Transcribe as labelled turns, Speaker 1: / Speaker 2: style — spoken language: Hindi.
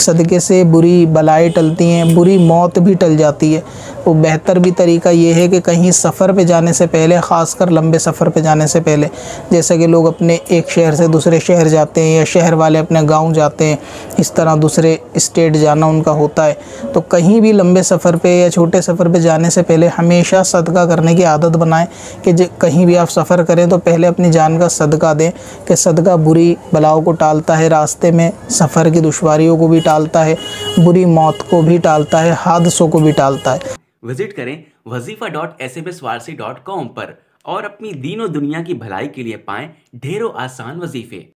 Speaker 1: सदक़े से बुरी बलाएँ टलती हैं बुरी मौत भी टल जाती है। वो बेहतर भी तरीका ये है कि कहीं सफ़र पे जाने से पहले, ख़ासकर लंबे सफ़र पे जाने से पहले, जैसे कि लोग अपने एक शहर से दूसरे शहर जाते हैं या शहर वाले अपने गाँव जाते हैं, इस तरह दूसरे स्टेट जाना उनका होता है। तो कहीं भी लंबे सफ़र पे या छोटे सफ़र पे जाने से पहले हमेशा सदका करने की आदत बनाएँ कि कहीं भी आप सफ़र करें तो पहले अपनी जान का सदका दें कि सदका बुरी बलाओं को टालता है, रास्ते में सफ़र की दुशारियों को भी टालता है, बुरी मौत को भी टालता है, हादसों को भी टालता है।
Speaker 2: विज़िट करें वजीफ़ा dot S M S Warsi dot com पर और अपनी दीनों दुनिया की भलाई के लिए पाएँ ढेरों आसान वजीफ़े।